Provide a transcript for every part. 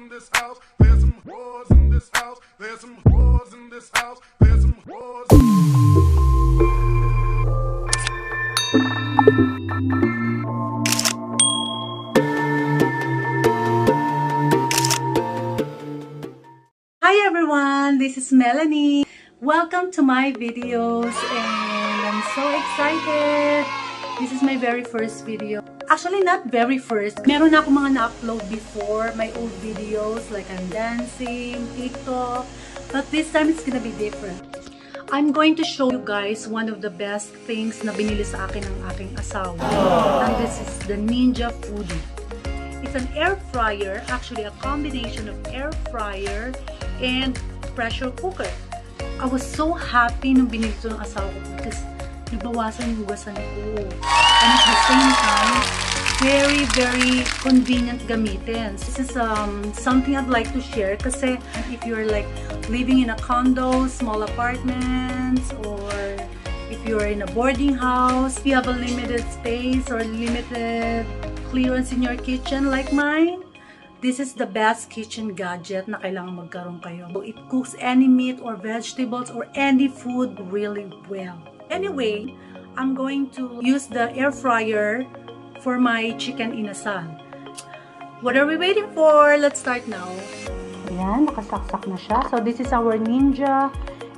in this house. There's some in this house. There's some in this house. There's some. Hi everyone, this is Melanie. Welcome to my videos and I'm so excited. This is my very first video. Actually, not very first. Meron na ako mga na-upload before, my old videos like I'm dancing, TikTok. But this time it's gonna be different. I'm going to show you guys one of the best things na binili sa akin ng aking asawa. And this is the Ninja Foodie. It's an air fryer, actually a combination of air fryer and pressure cooker. I was so happy nung binili ito ng asawa ko because nabawasan yung hugasan ko. Very, very convenient gamitin. This is um, something I'd like to share kasi if you're like living in a condo, small apartments, or if you're in a boarding house, if you have a limited space or limited clearance in your kitchen like mine, this is the best kitchen gadget na kailangan magkaroon kayo. It cooks any meat or vegetables or any food really well. Anyway, I'm going to use the air fryer for my chicken inasal. What are we waiting for? Let's start now. Ayan, nakasaksak na siya. So this is our Ninja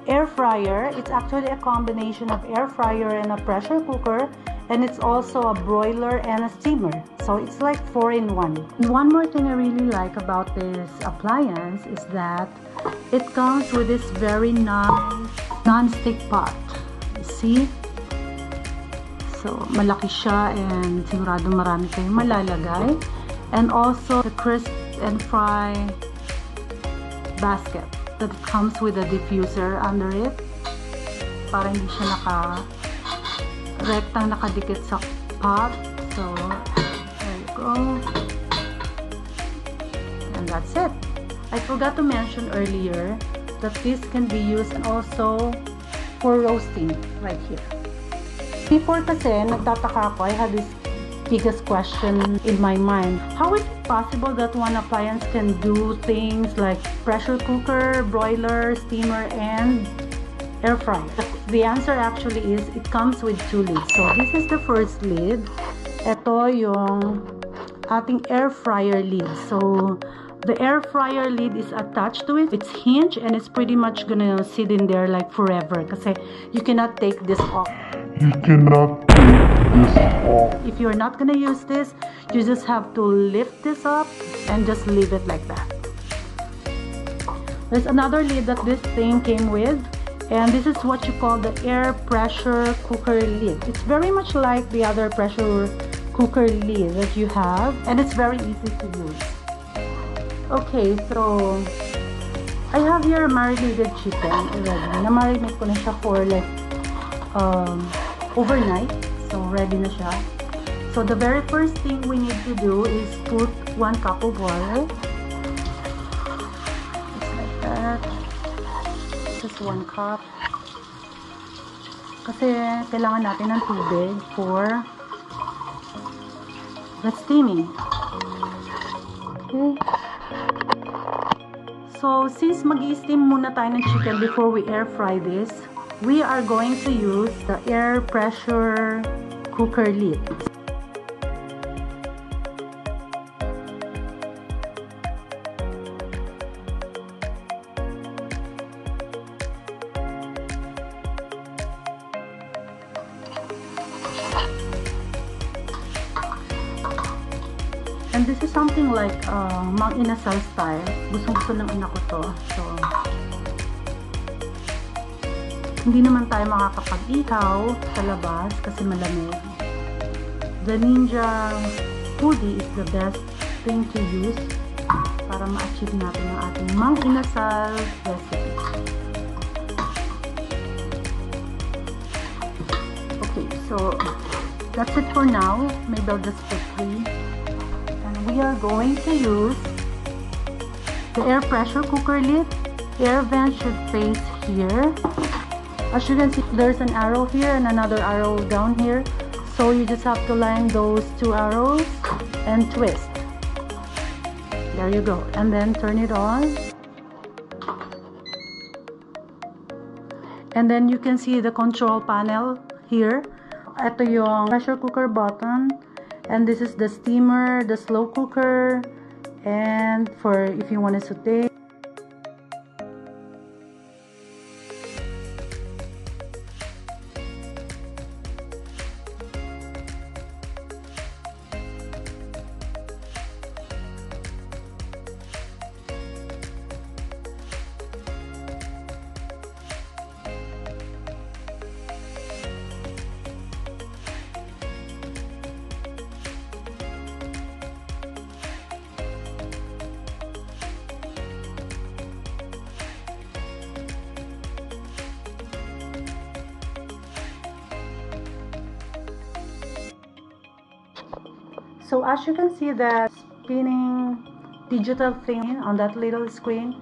air fryer. It's actually a combination of air fryer and a pressure cooker. And it's also a broiler and a steamer. So it's like four in one. One more thing I really like about this appliance is that it comes with this very nice non-stick pot. See? So, malaki siya and sigurado marami kayong malalagay. And also the crisp and fry basket that comes with a diffuser under it para hindi siya naka rectang nakadikit sa pot. So, there you go. And that's it. I forgot to mention earlier that this can be used also for roasting right here. Before kasi, nagtataka ako, I had this biggest question in my mind. How is it possible that one appliance can do things like pressure cooker, broiler, steamer, and air fryer? The answer actually is it comes with two lids. So this is the first lid. Ito yung ating air fryer lid. So the air fryer lid is attached to it. It's hinged and it's pretty much gonna sit in there like forever kasi you cannot take this off. You cannot take this off. If you're not gonna use this, you just have to lift this up and just leave it like that. There's another lid that this thing came with and this is what you call the air pressure cooker lid. It's very much like the other pressure cooker lid that you have and it's very easy to use. Okay, so I have here marinated chicken already. Na-marinate ko na siya for like um, overnight. So, ready na siya. So, the very first thing we need to do is put one cup of water. Just like that. Just one cup. Kasi, kailangan natin ng tubig for the steaming. Okay. So, since mag-steam muna tayo ng chicken before we air fry this, we are going to use the air pressure cooker lid. And this is something like uh, mang inasal style. Gustong gusto ng ina ko to. So, hindi naman tayo makakapag-ihaw sa labas kasi malamig. The Ninja Foodie is the best thing to use para ma-achieve natin ang ating mang inasal recipe. Okay, so that's it for now. Maybe I'll just put three. And we are going to use the air pressure cooker lid. Air vent should face here. As you can see, there's an arrow here and another arrow down here. So you just have to line those two arrows and twist. There you go. And then turn it on. And then you can see the control panel here. Ito yung pressure cooker button. And this is the steamer, the slow cooker, and for if you want to saute. So as you can see the spinning digital thing on that little screen,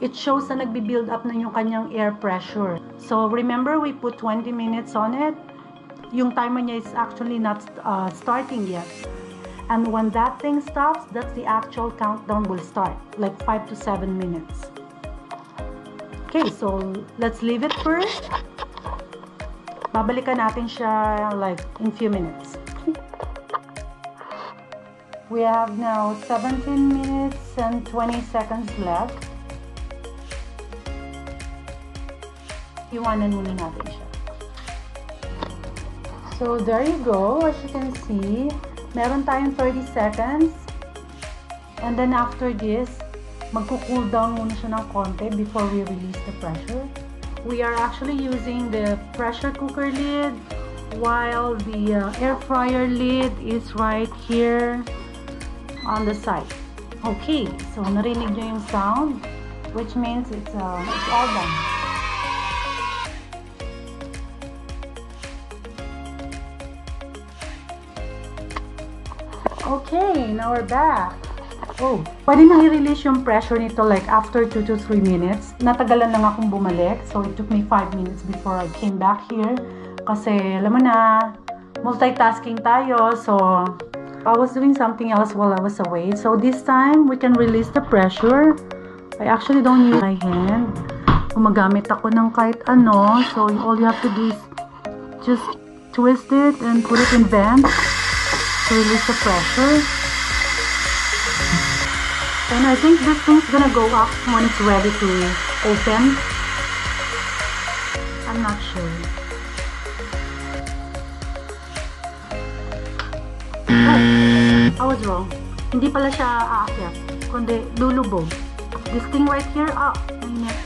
it shows na nagbi-build up na yung kanyang air pressure. So remember we put 20 minutes on it. Yung timer niya is actually not uh, starting yet. And when that thing stops, that's the actual countdown will start, like 5 to 7 minutes. Okay, so let's leave it first. Babalikan natin siya like in few minutes. We have now 17 minutes and 20 seconds left. Iwanan muna natin siya. So there you go. As you can see, meron tayong 30 seconds. And then after this, magko-cool down muna siya ng konti before we release the pressure. We are actually using the pressure cooker lid while the uh, air fryer lid is right here on the side. Okay, so narinig nyo yung sound, which means it's, uh, it's all done. Okay, now we're back. Oh, pwede nang i-release yung pressure nito like after 2 to 3 minutes. Natagalan lang akong bumalik. So, it took me 5 minutes before I came back here. Kasi, alam mo na, multitasking tayo. So, I was doing something else while I was away. So, this time, we can release the pressure. I actually don't use my hand. Gumagamit ako ng kahit ano. So, all you have to do is just twist it and put it in vent to release the pressure. And I think this thing's gonna go up when it's ready to open. I'm not sure. I was wrong. Hindi pala siya aakyat, kundi lulubog. This thing right here, up. Mainit.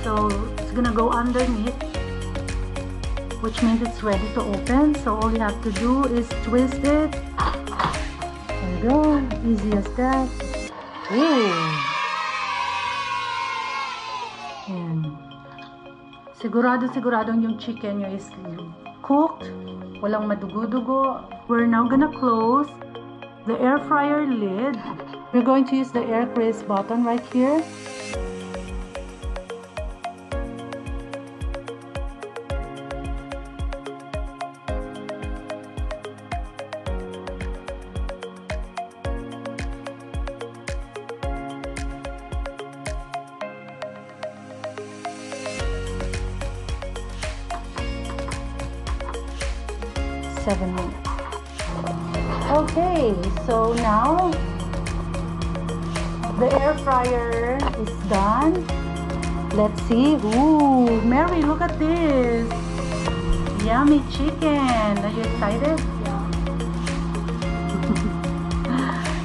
So, it's gonna go underneath, which means it's ready to open. So, all you have to do is twist it. There you go. Easy as that. Ooh. Ayan. Sigurado, siguradong yung chicken nyo is cooked. Walang madugo-dugo. We're now gonna close the air fryer lid. We're going to use the air crisp button right here. Seven minutes. Okay, so now the air fryer is done. Let's see. Ooh, Mary, look at this. Yummy chicken. Are you excited?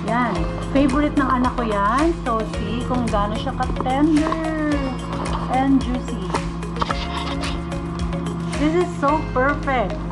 yan. Favorite ng anak ko yan. So, see kung gaano siya ka-tender and juicy. This is so perfect.